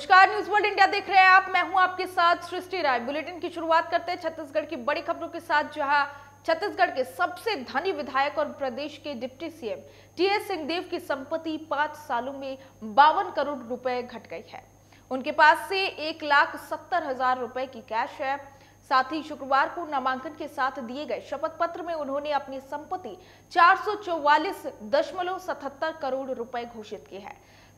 नमस्कार news world India देख रहे हैं आप। मैं हूँ आपके साथ सृष्टि राय। बुलेटिन की शुरुआत करते हैं छत्तीसगढ़ की बड़ी खबरों के साथ, जहाँ छत्तीसगढ़ के सबसे धनी विधायक और प्रदेश के डिप्टी सीएम टीएस सिंहदेव की संपत्ति पाँच सालों में बावन करोड़ रुपए घट गई है। उनके पास से एक लाख सत्तर हज़ार रुपए की कैश है। साथ ही शुक्रवार को नामांकन के साथ दिए गए शपथ पत्र में उन्होंने अपनी संपत्ति चार करोड़ रुपए घोषित की है।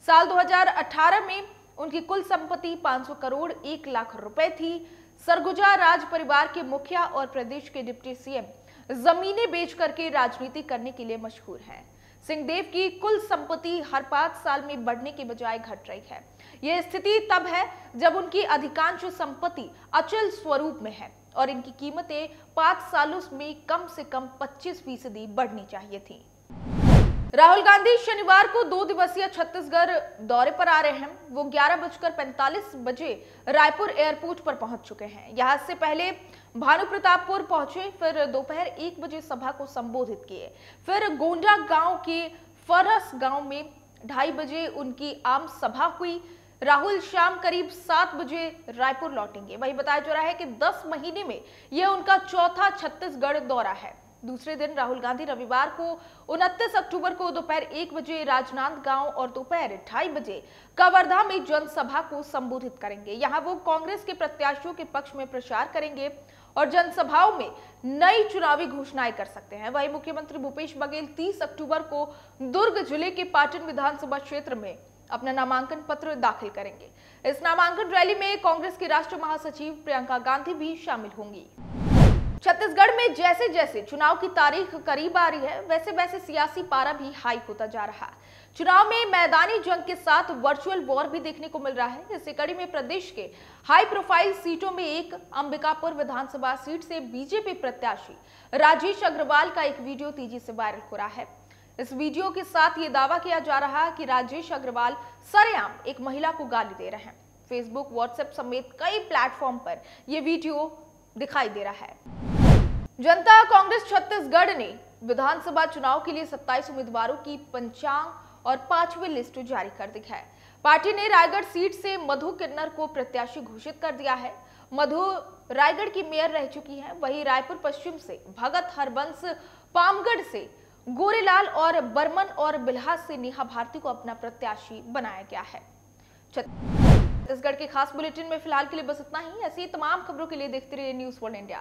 साल 2018 में उनकी कुल संपत्ति 500 करोड़, एक लाख रुपए थी। सरगुजा राज परिवार के मुखिया और प्रदेश के डिप्टी सीएम जमीनें बेच करके राजनीति करने के लिए मशहूर हैं। सिंहदेव की कुल संपत्ति हर पाँच साल में बढ़ने के बजाय घट रही है। यह स्थिति तब है जब उनकी अधिकांश संपत्ति अचल स्वरूप में है और इनकी कीमतें पाँच सालों में कम से कम 25 फ़ीसदी बढ़नी चाहिए थी। राहुल गांधी शनिवार को दो दिवसीय छत्तीसगढ़ दौरे पर आ रहे हैं। वो ग्यारह बजकर पैंतालीस बजे रायपुर एयरपोर्ट पर पहुँच चुके हैं। यहाँ से पहले भानु प्रतापपुर पहुँचे, फिर दोपहर एक बजे सभा को संबोधित किए। फिर गोंडा गाँव के फरस गाँव में ढाई बजे उनकी आम सभा हुई। राहुल शाम करीब सात बजे रायपुर लौटेंगे। वही बताया जा रहा है कि 10 महीने में यह उनका चौथा छत्तीसगढ़ दौरा है। दूसरे दिन राहुल गांधी रविवार को 29 अक्टूबर को दोपहर एक बजे राजनांदगांव और दोपहर ढाई बजे कवर्धा में जनसभा को संबोधित करेंगे। यहाँ वो कांग्रेस के प्रत्याशियों के पक्ष में प्रचार करेंगे और जनसभाओं में नई चुनावी घोषणाएँ कर सकते हैं। वहीं मुख्यमंत्री भूपेश बघेल 30 अक्टूबर को दुर्ग ज़िले के पाटन विधानसभा क्षेत्र में अपना नामांकन पत्र दाखिल करेंगे। इस नामांकन रैली में कांग्रेस के राष्ट्रीय महासचिव प्रियंका गांधी भी शामिल होंगी। छत्तीसगढ़ में जैसे जैसे चुनाव की तारीख करीब आ रही है वैसे वैसे सियासी पारा भी हाई होता जा रहा है। चुनाव में मैदानी जंग के साथ वर्चुअल वॉर भी देखने को मिल रहा है। इसी कड़ी में प्रदेश के हाई प्रोफ़ाइल सीटों में एक अंबिकापुर विधानसभा सीट से बीजेपी प्रत्याशी राजेश अग्रवाल का एक वीडियो तेज़ी से वायरल हो रहा है। इस वीडियो के साथ ये दावा किया जा रहा है कि राजेश अग्रवाल सरेआम एक महिला को गाली दे रहे हैं। फेसबुक व्हाट्सएप समेत कई प्लेटफॉर्म पर यह वीडियो दिखाई दे रहा है। जनता कांग्रेस छत्तीसगढ़ ने विधानसभा चुनाव के लिए 27 उम्मीदवारों की पंचांग और पांचवी लिस्ट जारी कर दी है। पार्टी ने रायगढ़ सीट से मधु किन्नर को प्रत्याशी घोषित कर दिया है। मधु रायगढ़ की मेयर रह चुकी हैं। वहीं रायपुर पश्चिम से भगत हरबंस, पामगढ़ से गोरेलाल और बर्मन और बिल्हा से नेहा भारती को अपना प्रत्याशी बनाया गया है। छत्तीसगढ़ के खास बुलेटिन में फ़िलहाल के लिए बस इतना ही। ऐसी तमाम खबरों के लिए देखते रहिए न्यूज़ वन इंडिया